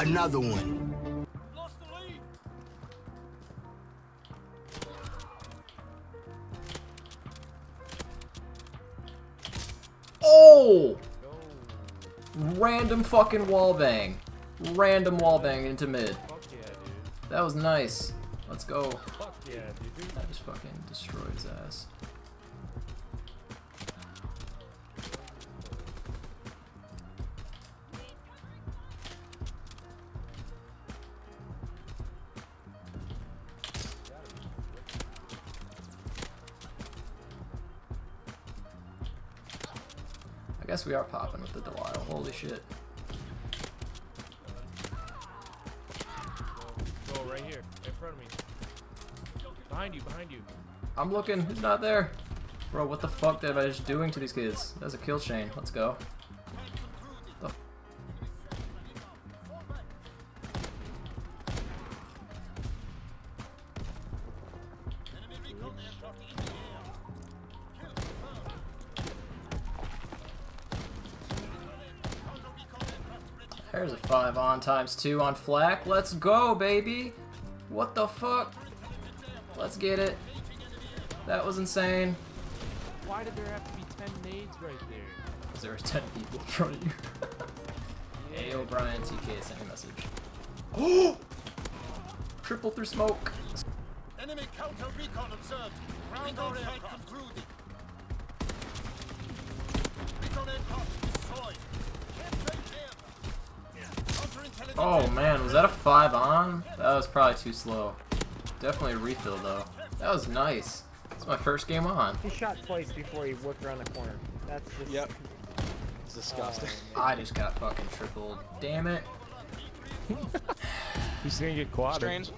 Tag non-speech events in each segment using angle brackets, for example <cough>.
another one. Oh! Random fucking wallbang. Random wallbang into mid. Yeah. That was nice. Let's go. Yeah. That just fucking destroys his ass. Guess we are popping with the Delisle. Holy shit. Go right here, in front of me. Behind you, behind you. I'm looking. he's not there? Bro, what the fuck am I just doing to these kids? That's a kill chain. Let's go. There's a 5 on times 2 on flak. Let's go, baby! What the fuck? Let's get it. That was insane. Why did there have to be 10 nades right there? Because there were 10 people in front of you. <laughs> hey, O'Brien TK sent me a message. Oh! <gasps> Triple through smoke. Enemy counter recon observed. Ground fight concluded. Recon aircraft destroyed. Oh man, was that a 5 on? That was probably too slow. Definitely a refill though. That was nice. It's my first game on. He shot twice before he whipped around the corner. That's just. Yep. It's disgusting. Oh, I just got fucking tripled. Damn it. <laughs> He's gonna get quad. Strange.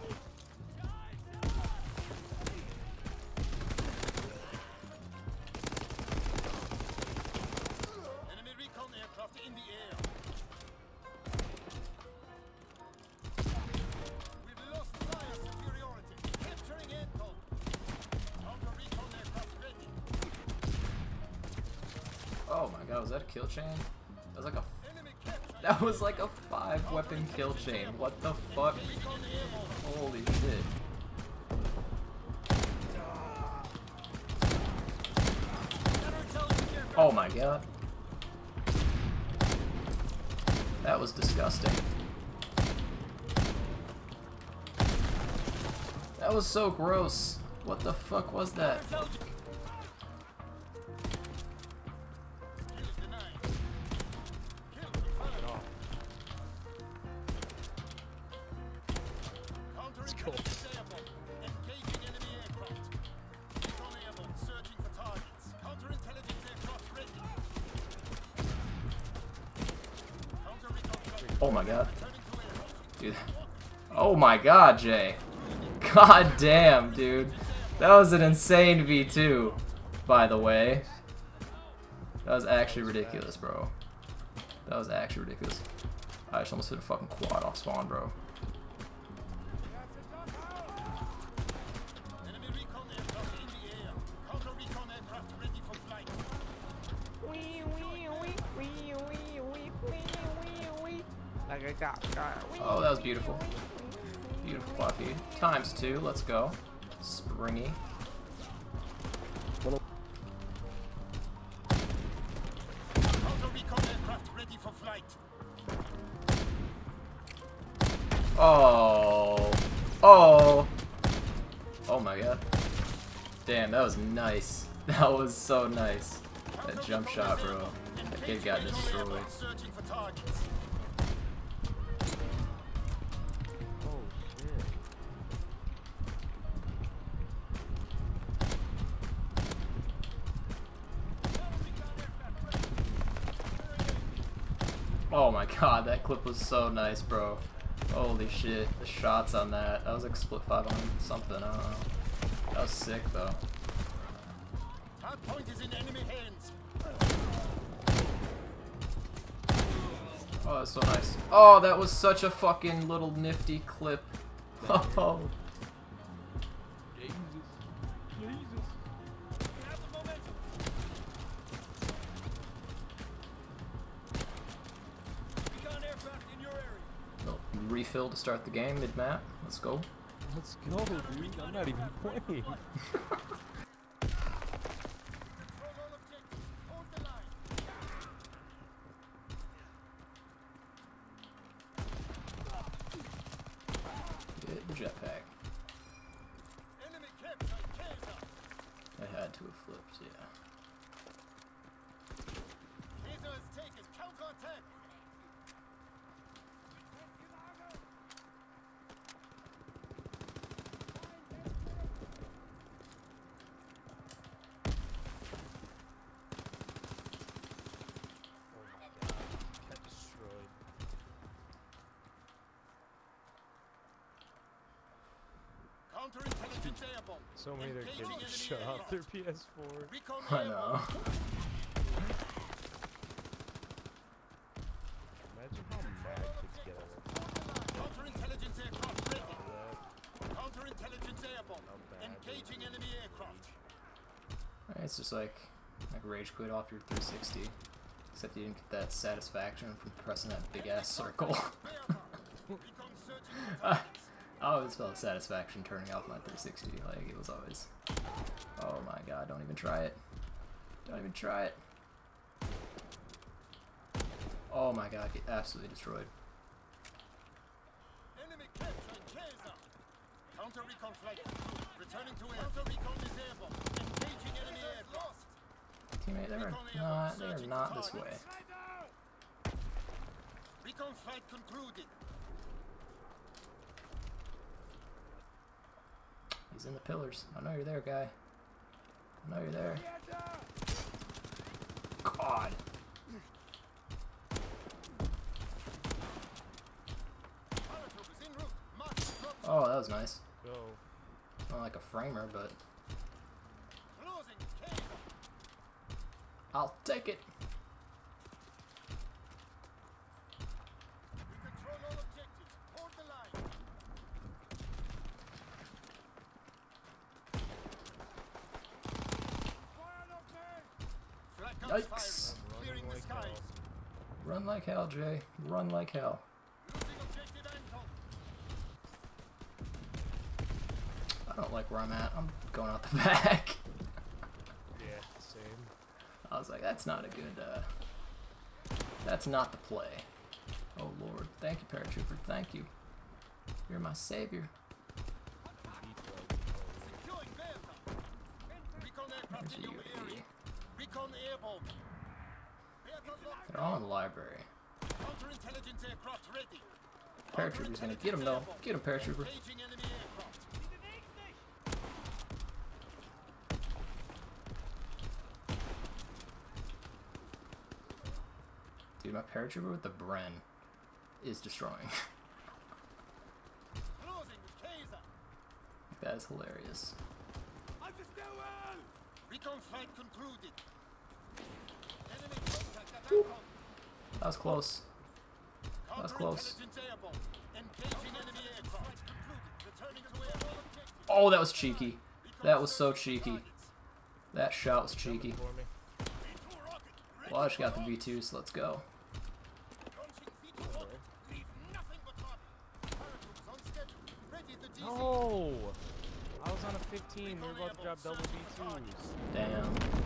Was that a kill chain? That was like a that was like a five weapon kill chain. What the fuck? Holy shit. Oh my god. That was disgusting. That was so gross. What the fuck was that? Oh my god. Dude. Oh my god, Jay. <laughs> God damn, dude. That was an insane V2, by the way. That was actually ridiculous, bro. That was actually ridiculous. I just almost hit a fucking quad off spawn, bro. Like I got, got. Oh, that was beautiful. Beautiful quad. Times two, let's go. Springy. Oh. Oh. Oh my god. Damn, that was nice. <laughs> That was so nice. That jump shot, bro. That kid got destroyed. Oh my <laughs> god, that clip was so nice, bro. Holy shit, the shots on that. That was like split five on something, I don't know. That was sick though. Hard point is in enemy hands. Oh, that's so nice. Oh, that was such a fucking little nifty clip. <laughs> Oh. Refill to start the game mid map. Let's go. Let's go, dude. I'm not even playing. Control all objectives. Hold the line. Get the jetpack. Enemy captured Kaiser. I had to have flipped, yeah. Kaiser is taken. Counterattack. Oh my god. Got destroyed. Counterintelligence airborne. So many of their kids just enemy shut off their aircraft. PS4. I know. <laughs> Imagine how mad kids get at it. Counterintelligence aircraft ready. Counterintelligence airborne. How bad enemy aircraft. It's just like like rage quit off your 360. Except you didn't get that satisfaction from pressing that big ass circle. <laughs> <laughs> Recon searching for I always felt satisfaction turning off my 360. Like it was always. Oh my god! Don't even try it. Don't even try it. Oh my god! Get absolutely destroyed. Enemy capturing Kaiser. Counter recon flight. Returning to air. Counter recon is airborne. Engaging enemy aircraft. Teammate, they are not. They are not this way. Recon flight concluded. He's in the pillars. I know you're there, guy. I know you're there. God. Paratroopers en route. Mark drop Oh, that was nice. Not like a framer, but I'll take it. Yikes. firing. Clearing the like hell. skies. Run like hell, Jay. Run like hell. Losing objective Anton. I don't like where I'm at. I'm going out the <laughs> back. Yeah, same. I was like, that's not a good, uh... That's not the play. Oh, Lord. Thank you, Paratrooper. Thank you. You're my savior. Bertha. They're all in the library. Counterintelligence aircraft ready. Paratrooper's gonna get him, though. Get him, Paratrooper. Engaging enemy aircraft. Dude, my Paratrooper with the Bren is destroying. Closing with Kaiser. that is hilarious. Recon flight concluded. That was close. That was close. Oh, that was cheeky. That was so cheeky. That shot was cheeky. Well, I just got the V2, so let's go. No! I was on a 15. We were about to drop double V2s. Damn.